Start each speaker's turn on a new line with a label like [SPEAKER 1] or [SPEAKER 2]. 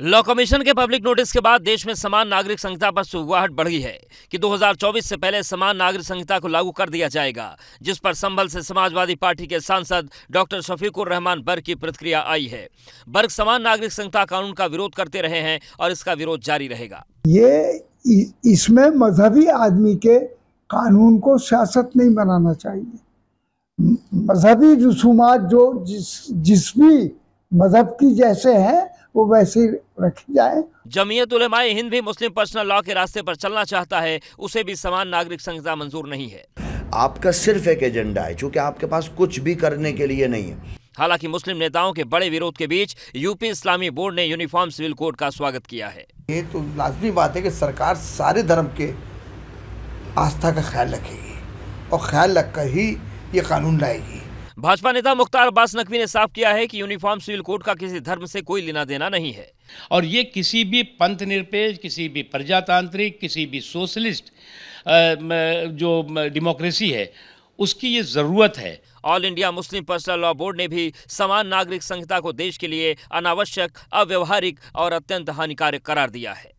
[SPEAKER 1] Law commission के public notice के बाद देश में समान नागरिक संहिता पर सुगवाहट बढ़ी है कि 2024 से पहले समान नागरिक संहिता को लागू कर दिया जाएगा, जिस पर संभल से समाजवादी पार्टी के सांसद डॉक्टर शफीकुर रहमान बर्ग की प्रतिक्रिया आई है। बर्ग समान नागरिक संहिता कानून का विरोध करते रहे हैं और इसका विरोध जारी रहेगा।
[SPEAKER 2] ये इसमें मजहबी आदमी के कानून को सियासत नहीं बनाना चाहिए। मजहबी रसूमात जो जिस जिस भी मज़हब की जैसे हैं वो वैसे रखी जाए।
[SPEAKER 1] जमीयत उलेमाए हिंद भी मुस्लिम पर्सनल लॉ के रास्ते पर चलना चाहता है उसे भी समान नागरिक संहिता मंजूर नहीं है।
[SPEAKER 3] आपका सिर्फ़ एक एजेंडा है क्योंकि आपके पास कुछ भी करने के लिए नहीं है।
[SPEAKER 1] हालाँकि मुस्लिम नेताओं के बड़े विरोध के बीच यूपी इस्लामी बोर्ड ने यूनिफॉर्म सिविल कोड का स्वागत किया है।
[SPEAKER 4] ये तो लाजमी बात है कि सरकार सारे धर्म के आस्था का ख्याल रखेगी और ख्याल रखकर ही ये कानून लाएगी।
[SPEAKER 1] भाजपा नेता मुख्तार अब्बास नकवी ने साफ़ किया है कि यूनिफॉर्म सिविल कोड का किसी धर्म से कोई लेना देना नहीं है।
[SPEAKER 5] और ये किसी भी पंथ निरपेक्ष किसी भी प्रजातांत्रिक किसी भी सोशलिस्ट जो डेमोक्रेसी है उसकी ये ज़रूरत है।
[SPEAKER 1] All India Muslim Personal Law Board ने भी समान नागरिक संहिता को देश के लिए अनावश्यक अव्यवहारिक और अत्यंत हानिकारक करार दिया है।